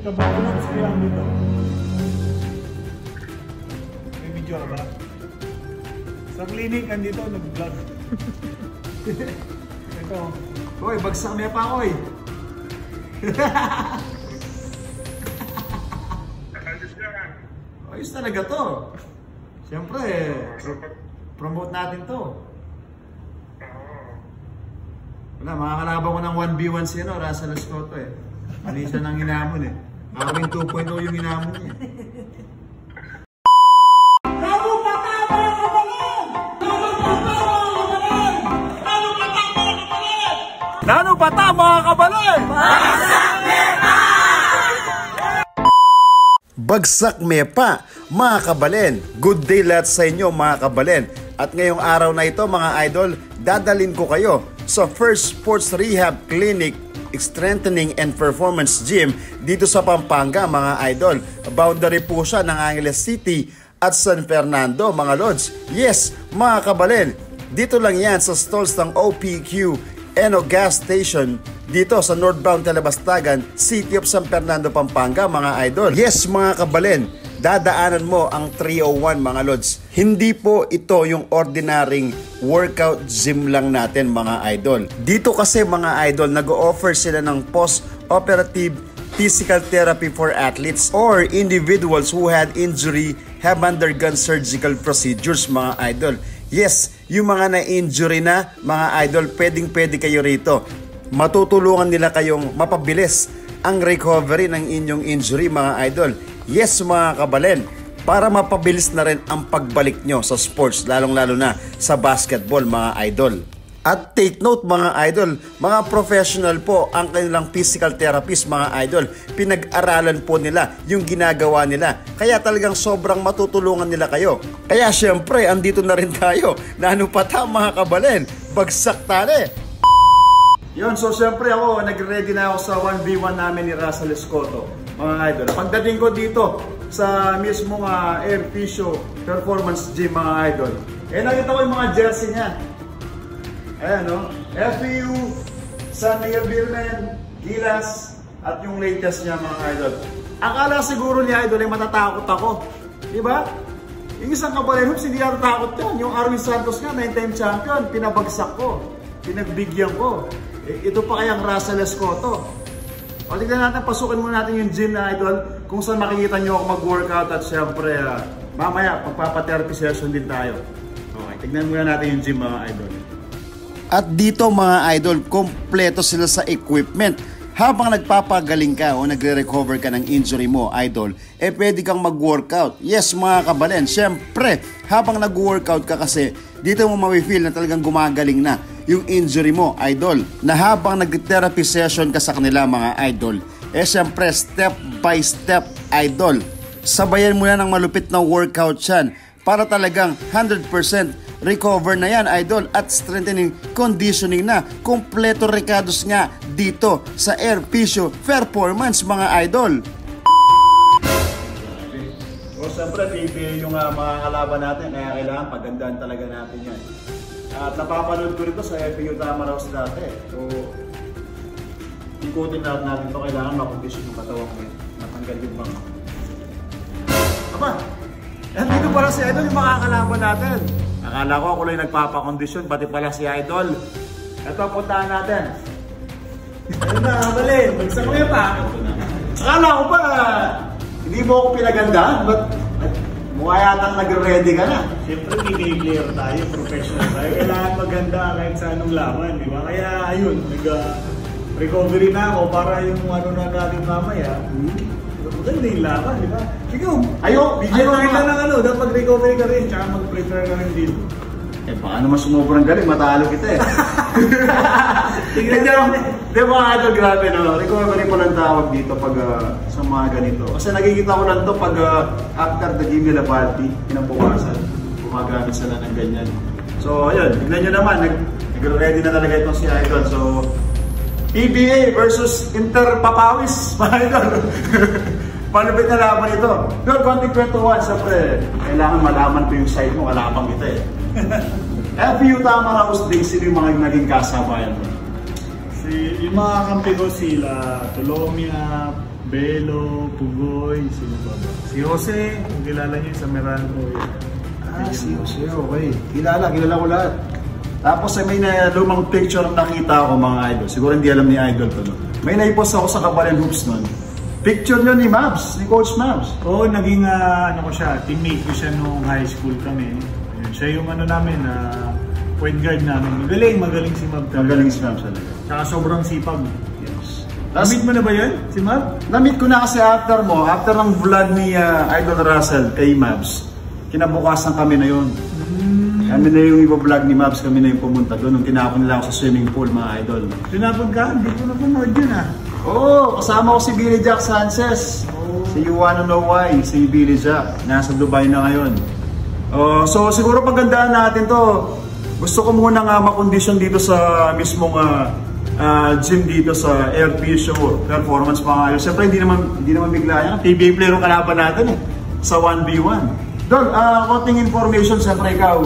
Si Kababunod, si Kuya dito. May video ka ba? Sa clinic, andito, nag-vlog. Ito. Hoy, bagsak may pa, oy. Ayos talaga to. Siyempre, pro- promote natin to. Wala, makakalaban ko ng 1v1 si ano, Russell Escoto eh. Mali siya ng inamon eh. Awin 2.0 yung inamon niya. Nano pa ta, mga kabaloy? Bagsak Mepa, mga kabalen. Good day lahat sa inyo mga kabalen. At ngayong araw na ito mga idol, dadalin ko kayo sa First Sports Rehab Clinic Strengthening and Performance Gym dito sa Pampanga mga idol. Boundary po siya ng Angeles City at San Fernando mga lods. Yes, mga kabalen, dito lang yan sa stalls ng OPQ Eno Gas Station dito sa northbound Talabastagan, City of San Fernando, Pampanga, mga idol. Yes, mga kabalen, dadaanan mo ang 301, mga lods. Hindi po ito yung ordinaryong workout gym lang natin, mga idol. Dito kasi, mga idol, nag-offer sila ng post-operative physical therapy for athletes or individuals who had injury have undergone surgical procedures, mga idol. Yes, yung mga na-injury na, mga idol, pwedeng-pwede kayo rito matutulungan nila kayong mapabilis ang recovery ng inyong injury mga idol. Yes mga kabalen, para mapabilis na rin ang pagbalik nyo sa sports lalong-lalo na sa basketball mga idol. At take note mga idol, mga professional po ang kanilang physical therapist mga idol. Pinag-aralan po nila yung ginagawa nila. Kaya talagang sobrang matutulungan nila kayo. Kaya syempre, andito na rin tayo. Na ano pa ta mga kabalen? Bagsak tali. Yun, so syempre ako, nag-ready na ako sa 1v1 namin ni Russell Escoto, mga idol. Pagdating ko dito sa mismong uh, Air Fisio Performance Gym, mga idol, eh nakita ko yung mga jersey niya. Ayan, no? FPU, San Miguel Birmen, Gilas, at yung latest niya, mga idol. Akala siguro ni idol ay matatakot ako. Di ba? Yung isang kabalin hoops, hindi ako takot yan. Yung Arwin Santos nga, 9-time champion, pinabagsak ko. Pinagbigyan ko. Eh, ito pa kayang Russell Escoto. O tignan natin, pasukin muna natin yung gym na idol kung saan makikita nyo ako mag-workout at syempre uh, mamaya pagpapa-therapy session din tayo. Okay, tignan muna natin yung gym mga idol. At dito mga idol, kompleto sila sa equipment. Habang nagpapagaling ka o nagre-recover ka ng injury mo, idol, eh pwede kang mag-workout. Yes mga kabalen, syempre, habang nag-workout ka kasi, dito mo mawi-feel na talagang gumagaling na yung injury mo, idol. Na habang nag-therapy session ka sa kanila mga idol, eh syempre step by step, idol. Sabayan mo yan ng malupit na workout yan para talagang 100% recover na yan, idol, at strengthening conditioning na. Kompleto recados nga dito sa Air Fisio Performance, mga idol. O siyempre, PPA yung uh, mga kalaban natin, kaya kailangan pagandaan talaga natin yan. At napapanood ko rito sa FPU Tamaraws dati. So, ikutin natin natin ito. Kailangan makondisyon yung katawan ko. Natanggal yung bang. Aba, dito pala si Idol yung makakalaban natin. Akala ko ako lang nagpapakondisyon, pati pala si Idol. Ito, puntahan natin. Ayun na, balin. Bagsak ko pa. Akala ko pa, hindi mo ako pinagandaan. Ba't mukha yata nag-ready ka na? Siyempre, PBA player tayo, professional tayo. Kailangan maganda kahit sa anong laban, di ba? Kaya ayun, nag uh, recovery na ako para yung ano na natin mamaya. Hmm? Maganda yung laban, di ba? Sige, Ayo, bigyan ayo kita nga. ng ano, dapat recovery ka rin, tsaka mag-prepare ka rin dito. Eh, baka naman sumubrang galing, matalo kita eh. Hindi, natin. Di ba idol, grabe no? Recovery po lang tawag dito pag ah, sa mga ganito. Kasi nakikita ko lang to pag ah, after the Gimme Labalti, kinabukasan, gumagamit sila ng ganyan. So, ayun, tignan nyo naman, nag, nag-ready na talaga itong si Idol. So, PBA versus Inter Papawis, mga idol. Malupit na laban ito. Pero konting kwentuhan, siyempre, kailangan malaman ko yung side mo, kalabang kita eh. FU tama na Days, sino yung mga naging kasabayan mo? Si yung mga kampi ko sila, Tolomia, Belo, Pugoy, sino ba ba? Si Jose, kung kilala niyo sa Meralco. yun. Ah, si Jose, okay. Kilala, kilala ko lahat. Tapos eh, may na lumang picture na nakita ako mga idol. Siguro hindi alam ni idol to. No? May naipost ako sa Kabalen Hoops nun. Picture nyo ni Mabs, ni Coach Mabs. Oo, naging ah, ano ko siya, teammate ko siya nung high school kami. Siya yung ano namin, ah, point guard namin. Magaling, magaling si Mab. Magaling si Mabs talaga. Tsaka sobrang sipag. Yes. Namit mo na ba yun, si Mab? Na-meet ko na kasi after mo, after ng vlog ni ah, Idol Russell kay Mabs, kinabukasan kami na yun. Kami na yung iba-vlog ni Mabs, kami na yung pumunta doon nung tinapon nila ako sa swimming pool mga idol. Tinapon ka? Hindi ko na panood yun ah. Oo, oh, kasama ko si Billy Jack Sanchez. Si You Wanna Know Why, si Billy Jack. Nasa Dubai na ngayon. Oh, so siguro pagandaan natin to. Gusto ko muna nga makondisyon dito sa mismong ah, ah, gym dito sa LP show. Performance pa yun. Siyempre hindi naman, hindi naman bigla yan. PBA player ang kalaban natin eh. Sa 1v1. Dol, ah, konting information. Siyempre ikaw,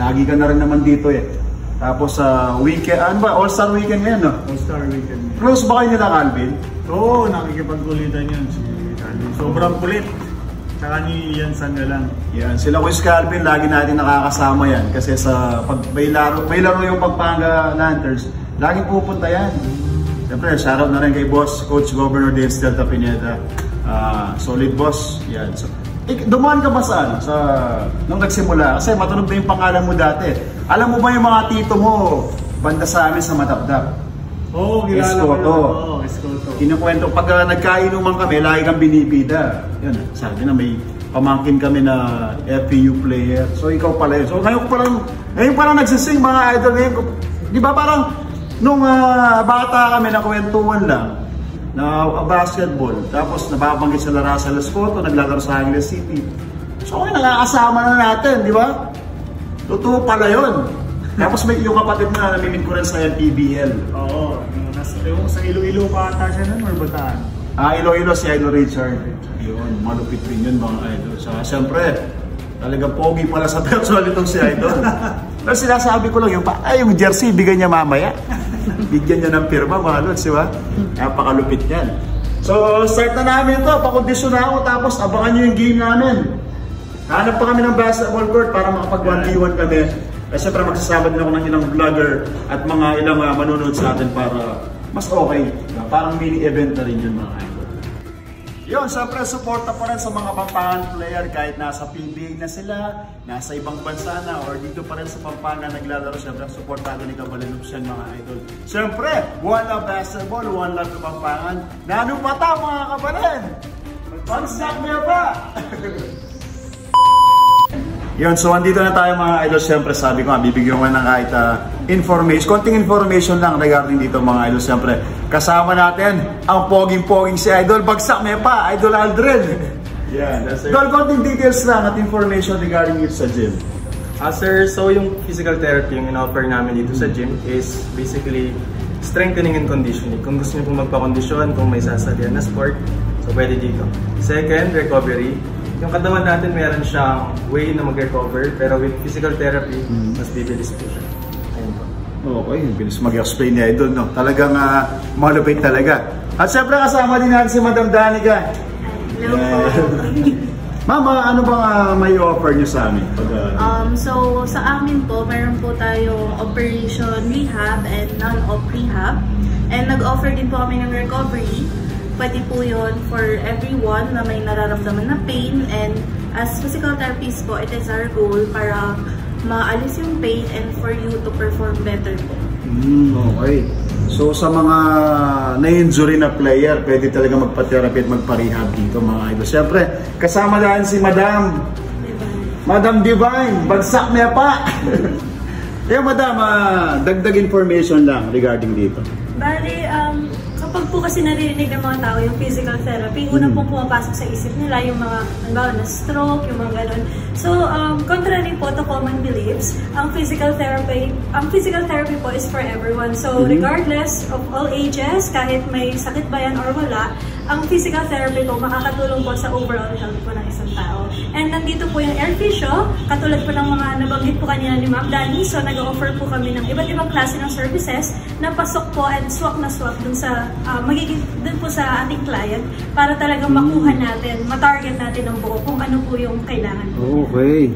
lagi ka na rin naman dito eh. Tapos sa weekend, ano ba? All-Star weekend ngayon no? All-Star Weekend. Close ba kayo nila Calvin? Oo, nakikipagkulitan yun si Calvin. Sobrang kulit. Tsaka ni Ian San na lang. Yan, sila Quiz Calvin, lagi natin nakakasama yan. Kasi sa pag may laro, may laro yung Pampanga Lanterns, laging pupunta yan. Siyempre, shoutout na rin kay boss, Coach Governor Dales Delta Pineda. Ah, solid boss. Yan. So, ik, dumaan ka ba saan? Sa, nung nagsimula? Kasi matunog na yung pangalan mo dati. Alam mo ba yung mga tito mo, banda sa amin sa Matapdap? Oo, kilala ko Escoto. yun. Oo, Escoto. Kinukwento, pag uh, nagkainuman kami, lagi kang binibida. Yun, sabi na may pamangkin kami na FPU player. So ikaw pala yun. So ngayon ko parang, ngayon parang nagsising mga idol ngayon. ko- Di ba parang nung ah, bata kami na kwentuhan lang, na uh, basketball, tapos nababanggit sila Russell Escoto, naglalaro sa Angeles City. So okay, nakakasama na natin, di ba? Totoo pala yun. Tapos may yung kapatid na namimit ko rin sa PBL. Oo. yung nas- Yung sa Iloilo pa ata siya nun or Bataan? Ah, Iloilo si Idol Richard. Yun, malupit rin yun mga idol. So, siyempre, talagang pogi pala sa personal itong si Idol. Pero sinasabi ko lang yung, ay, yung jersey, bigyan niya mamaya. Bigyan niya ng pirma, mga lods, di ba? Napakalupit yan. So, start na namin to. Pakondisyon na ako, tapos abangan niyo yung game namin. Hanap pa kami ng basketball court para makapag 1v1 kami. Kasi syempre magsasama din ako ng ilang vlogger at mga ilang uh, manonood sa atin para mas okay. Parang mini event na rin yun mga idol. Yun, syempre suporta pa rin sa mga Pampangan player kahit nasa PBA na sila, nasa ibang bansa na, or dito pa rin sa Pampanga naglalaro. Syempre, suportado ni Kabalan yan mga idol. Syempre, one love basketball, one love Kapampangan. Nano pa ta mga kabalan? Pag-stop niya pa! Yun, so andito na tayo mga idol. Siyempre sabi ko nga, bibigyan ko ng kahit ah, information, konting information lang regarding dito mga idol. Siyempre, kasama natin ang poging-poging si Idol Bagsak may pa, Idol Aldred. Yan, Yes, sir. Idol, konting details lang at information regarding it sa gym. Ah, sir, so yung physical therapy yung in-offer namin dito sa gym is basically strengthening and conditioning. Kung gusto niyo pong magpa-kondisyon, kung may sasalihan na sport, so pwede dito. Second, recovery. Yung katawan natin meron siyang way na mag-recover, pero with physical therapy, mas bibilis po siya. Ayun po. Okay, bilis mag-explain ni Idol, no? Talagang uh, malupit talaga. At siyempre kasama din natin si Madam Danica. Hello po. Mama, ano bang ah, may offer niyo sa amin? Pag, ah, Um, so, sa amin po, meron po tayong operation rehab and non-op rehab. And nag-offer din po kami ng recovery. Pwede po yun for everyone na may nararamdaman na pain. And as physical therapist po, it is our goal para maalis yung pain and for you to perform better po. Hmm, okay. So sa mga na-injury na player, pwede talaga magpa-therapy at magpa-rehab dito mga idol. Siyempre, kasama dahil si Madam, Diba? Madam Divine, bagsak niya pa. eh Madam, ah, dagdag information lang regarding dito. Bali, um, kapag po kasi naririnig ng mga tao yung physical therapy, unang pong pumapasok sa isip nila yung mga, halimbawa na stroke, yung mga ganun. So, um, contrary po to common beliefs, ang physical therapy, ang physical therapy po is for everyone. So, regardless of all ages, kahit may sakit ba yan or wala, ang physical therapy po makakatulong po sa overall health po ng isang tao. And nandito po yung Air Physio, katulad po ng mga nabanggit po kanina ni Ma'am Dani, so nag-offer po kami ng iba't ibang klase ng services na pasok po and swak na swak dun sa, uh, magiging dun po sa ating client para talagang makuha natin, matarget natin ng buo kung ano po yung kailangan. Okay.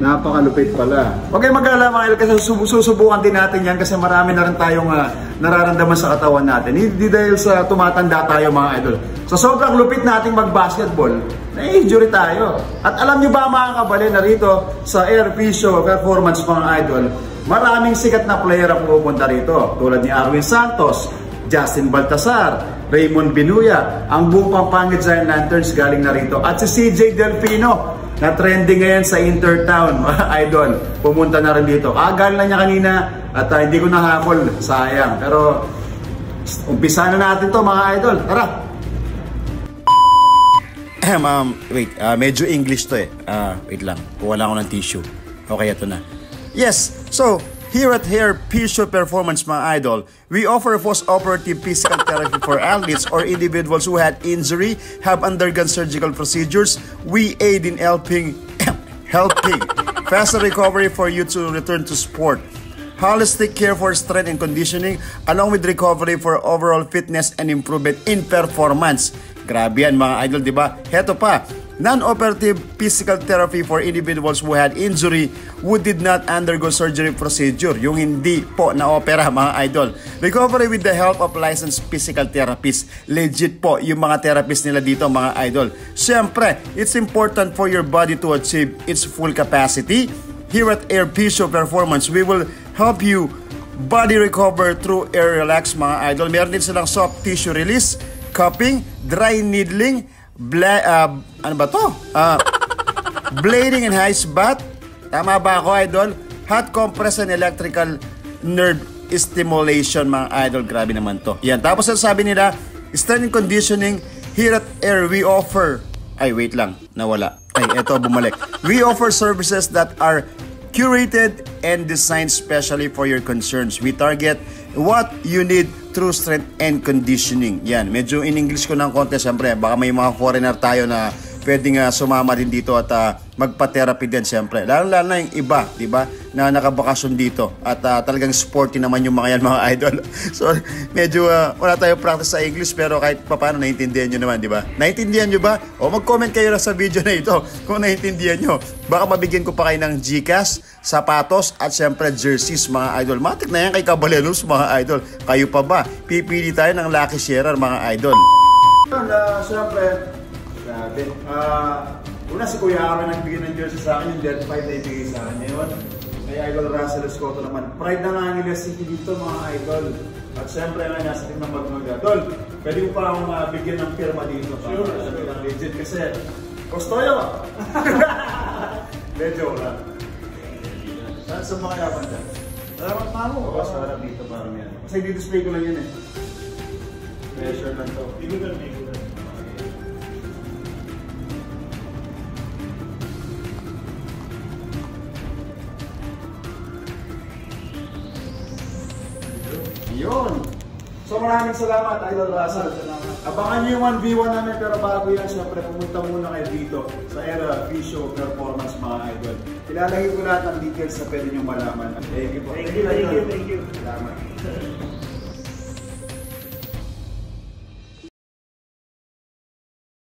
Napakalupit pala. Huwag kayong mag-alala mga kasi sub- susubukan din natin yan kasi marami na rin tayong ah, nararamdaman sa katawan natin. Hindi dahil sa tumatanda tayo mga idol. Sa sobrang lupit nating mag-basketball, na-injury tayo. At alam nyo ba mga kabalin na rito sa Air Physio Performance mga idol, maraming sikat na player ang pupunta rito. Tulad ni Arwin Santos, Justin Baltasar, Raymond Binuya, ang buong Pampanga Giant Lanterns galing na rito. At si CJ Delfino, na trending ngayon sa Intertown, mga idol. Pumunta na rin dito. Kagal na niya kanina at uh, hindi ko nahabol. Sayang. Pero umpisa na natin to mga idol. Tara! um, wait, uh, medyo English to eh. Uh, wait lang, wala ako ng tissue. Okay, ito na. Yes, so Here at Hair Physio Performance mga idol, we offer post-operative physical therapy for athletes or individuals who had injury, have undergone surgical procedures. We aid in helping helping faster recovery for you to return to sport. Holistic care for strength and conditioning along with recovery for overall fitness and improvement in performance. Grabe yan mga idol, di ba? Heto pa, non-operative physical therapy for individuals who had injury who did not undergo surgery procedure. Yung hindi po na-opera mga idol. Recovery with the help of licensed physical therapists. Legit po yung mga therapists nila dito mga idol. Siyempre, it's important for your body to achieve its full capacity. Here at Air Physio Performance, we will help you body recover through air relax mga idol. Meron din silang soft tissue release, cupping, dry needling, bla- uh, ano ba to? Uh, blading and ice bath. Tama ba ako, idol? Hot compress and electrical nerve stimulation, mga idol. Grabe naman to. Yan. Tapos ang sabi nila, strength and conditioning, here at Air, we offer ay, wait lang. Nawala. Ay, eto, bumalik. We offer services that are curated and designed specially for your concerns. We target what you need through strength and conditioning. Yan, medyo in English ko ng konti, siyempre, baka may mga foreigner tayo na pwedeng uh, sumama din dito at uh, magpa-therapy din siyempre. Lalo-lalo na yung iba, di ba, na nakabakasyon dito at uh, talagang sporty naman yung mga yan mga idol. so, medyo uh, wala tayong practice sa English pero kahit paano naiintindihan nyo naman, di ba? Naiintindihan nyo ba? O mag-comment kayo sa video na ito kung naiintindihan nyo. Baka mabigyan ko pa kayo ng Gcash, sapatos at siyempre jerseys mga idol. Matik na yan kay Caballeros mga idol. Kayo pa ba? Pipili tayo ng lucky sharer mga idol. Uh, siyempre, Grabe. Ah, una si Kuya Aaron nagbigay ng jersey sa akin, yung Dead 5 na ibigay sa akin ngayon. Kay Idol Russell Escoto naman. Pride na nga nila City dito mga idol. At syempre nga nasa team ng Magmaga. Dol, pwede mo pa akong uh, bigyan ng firma dito. Sure. Sabi ng legit kasi Kostoyo! Medyo wala. Saan sa mga yapan dyan? Salamat na mo. Oo, sarap dito parang yan. Kasi di-display ko lang yan eh. Pressure lang to. Igudan, igudan. Yun. So maraming salamat, Idol Russell. Abangan niyo yung 1v1 namin pero bago yan, syempre pumunta muna kayo dito sa Era Physio Performance mga idol. Ilalagay ko lahat ng details na pwede nyo malaman. Thank you po. Thank you, thank you, thank you. Salamat.